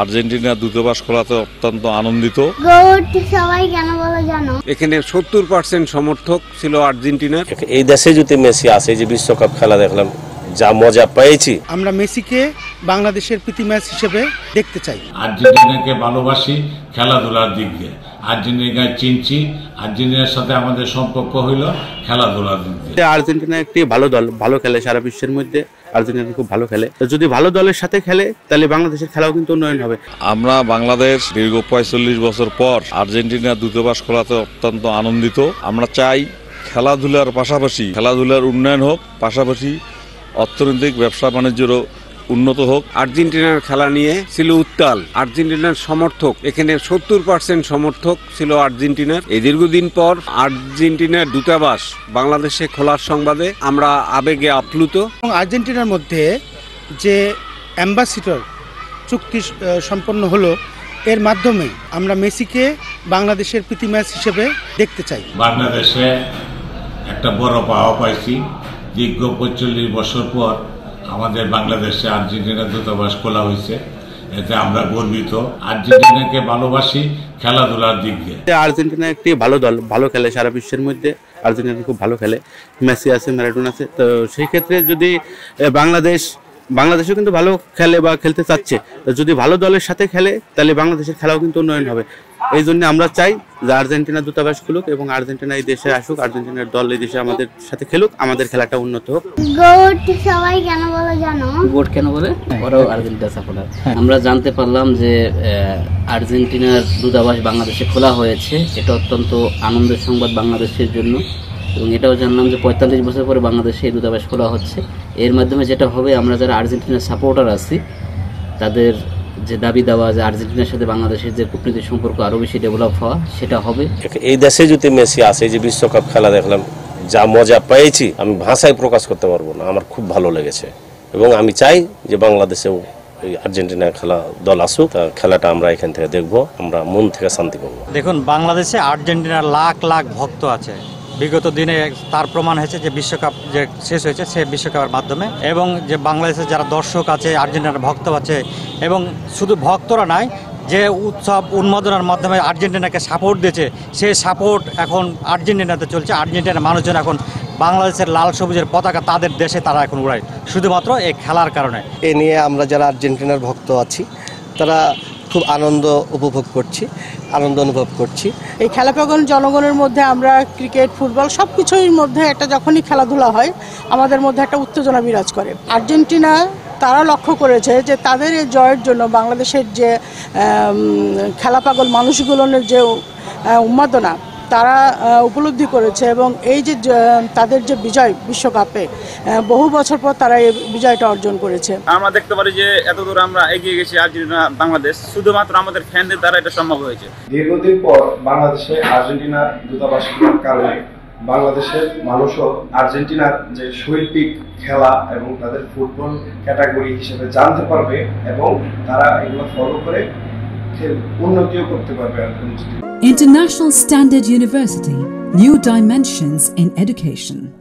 Argentina দূতাবাস খোলাতে অত্যন্ত আনন্দিত। সবাই কেন বলো জানো। এখানে সত্তর পার্সেন্ট সমর্থক ছিল আর্জেন্টিনার এই দেশে যদি মেসি আসে যে বিশ্বকাপ খেলা দেখলাম যা মজা পেয়েছি। আমরা মেসিকে বাংলাদেশের প্রীতি ম্যাচ হিসেবে দেখতে চাই। আর্জেন্টিনাকে ভালোবাসি খেলাধুলার দিক দিয়ে। আর্জেন্টিনাকে চিনছি আর্জেন্টিনার সাথে আমাদের সম্পর্ক হইল খেলাধুলার দিক দিয়ে। আর্জেন্টিনা একটি ভালো দল ভালো খেলে সারা বিশ্বের মধ্যে। আর্জেন্টিনা খুব ভালো খেলে। তো যদি ভালো দলের সাথে খেলে তাহলে বাংলাদেশের খেলাও কিন্তু উন্নয়ন হবে। আমরা বাংলাদেশ দীর্ঘ পঁয়তাল্লিশ বছর পর আর্জেন্টিনা দূতাবাস খোলাতে অত্যন্ত আনন্দিত। আমরা চাই খেলাধুলার পাশাপাশি খেলাধুলার উন্নয়ন হোক পাশাপাশি অর্থনৈতিক ব্যবসা বাণিজ্যেরও উন্নত হোক। আর্জেন্টিনার খেলা নিয়ে ছিল উত্তাল। আর্জেন্টিনার সমর্থক এখানে সত্তর পার্সেন্ট সমর্থক ছিল আর্জেন্টিনার। এই দীর্ঘদিন পর আর্জেন্টিনার দূতাবাস বাংলাদেশে খোলার সংবাদে আমরা আবেগে আপ্লুত। এবং আর্জেন্টিনার মধ্যে যে অ্যাম্বাসিডর চুক্তি সম্পন্ন হলো এর মাধ্যমে আমরা মেসিকে বাংলাদেশের প্রীতি ম্যাচ হিসেবে দেখতে চাই। বাংলাদেশে একটা বড় পাওয়া পাইছি। দীর্ঘ পঁয়তাল্লিশ বছর পর আমাদের বাংলাদেশে আর্জেন্টিনা দূতাবাস খোলা হয়েছে। এতে আমরা গর্বিত। আর্জেন্টিনাকে ভালোবাসি খেলাধুলার দিক দিয়ে। আর্জেন্টিনা একটি ভালো দল, ভালো খেলে সারা বিশ্বের মধ্যে। আর্জেন্টিনা খুব ভালো খেলে। মেসি আছে, ম্যারাডোন আছে। তো সেই ক্ষেত্রে যদি বাংলাদেশ বাংলাদেশও কিন্তু ভালো খেলে বা খেলতে চাচ্ছে। যদি ভালো দলের সাথে খেলে তাহলে বাংলাদেশের খেলাও কিন্তু উন্নয়ন হবে। এই জন্য আমরা চাই যে আর্জেন্টিনা দূতাবাস খুলুক এবং আর্জেন্টিনা এই দেশে আসুক আর্জেন্টিনার দল এই দেশে আমাদের সাথে খেলুক আমাদের খেলাটা উন্নত হোক। গোট সবাই কেন বলো জানো? গোট কেন বলে? ওরাও আর্জেন্টিনা সাপোর্টার আমরা জানতে পারলাম যে আহ, আর্জেন্টিনার দূতাবাস বাংলাদেশে খোলা হয়েছে। এটা অত্যন্ত আনন্দের সংবাদ বাংলাদেশের জন্য। এবং এটাও জানলাম যে পঁয়তাল্লিশ বছর পরে বাংলাদেশে এই দূতাবাস খোলা হচ্ছে। এর মাধ্যমে যেটা হবে আমরা যারা আর্জেন্টিনার সাপোর্টার আছি তাদের যে দাবি দেওয়া যে আর্জেন্টিনার সাথে বাংলাদেশের যে কূটনৈতিক সম্পর্ক আরও বেশি ডেভেলপ হওয়া সেটা হবে। এই দেশে যদি মেসি আসে যে বিশ্বকাপ খেলা দেখলাম যা মজা পেয়েছি আমি ভাষায় প্রকাশ করতে পারব না। আমার খুব ভালো লেগেছে। এবং আমি চাই যে বাংলাদেশেও এই আর্জেন্টিনা খেলা দল আসুক খেলাটা আমরা এখান থেকে দেখব আমরা মন থেকে শান্তি পাবো। দেখুন বাংলাদেশে আর্জেন্টিনার লাখ লাখ ভক্ত আছে। বিগত দিনে তার প্রমাণ হয়েছে যে বিশ্বকাপ যে শেষ হয়েছে, সে বিশ্বকাপের মাধ্যমে। এবং যে বাংলাদেশের যারা দর্শক আছে, আর্জেন্টিনার ভক্ত আছে, এবং শুধু ভক্তরা নয়, যে উৎসব উন্মাদনার মাধ্যমে আর্জেন্টিনাকে সাপোর্ট দিয়েছে সেই সাপোর্ট এখন আর্জেন্টিনাতে চলছে। আর্জেন্টিনার মানুষজন এখন বাংলাদেশের লাল সবুজের পতাকা তাদের দেশে তারা এখন উড়ায়। শুধুমাত্র এই খেলার কারণে। এ নিয়ে আমরা যারা আর্জেন্টিনার ভক্ত আছি, তারা খুব আনন্দ উপভোগ করছি, আনন্দ অনুভব করছি। এই খেলাপ্রগণ জনগণের মধ্যে আমরা ক্রিকেট, ফুটবল সব কিছুর মধ্যে একটা যখনই খেলাধুলা হয়, আমাদের মধ্যে একটা উত্তেজনা বিরাজ করে। আর্জেন্টিনা তারা লক্ষ্য করেছে যে তাদের এই জয়ের জন্য বাংলাদেশের যে খেলাপাগল মানুষগুলোর যে উন্মাদনা তারা উপলব্ধি করেছে এবং এই যে তাদের যে বিজয় বিশ্বকাপে বহু বছর পর তারা এই বিজয়টা অর্জন করেছে। আমরা দেখতে পারি যে এত দূর আমরা এগিয়ে গেছি আর্জেন্টিনা বাংলাদেশ। শুধুমাত্র আমাদের ফ্যানদের দ্বারা এটা সম্ভব হয়েছে। দীর্ঘদিন পর বাংলাদেশে আর্জেন্টিনার দূতাবাস কারণে বাংলাদেশের মানুষও আর্জেন্টিনার যে শৈল্পিক খেলা এবং তাদের ফুটবল ক্যাটাগরি হিসেবে জানতে পারবে এবং তারা এগুলো ফলো করে উন্নতিও করতে পারবে Argentina International Standard University, New Dimensions in Education.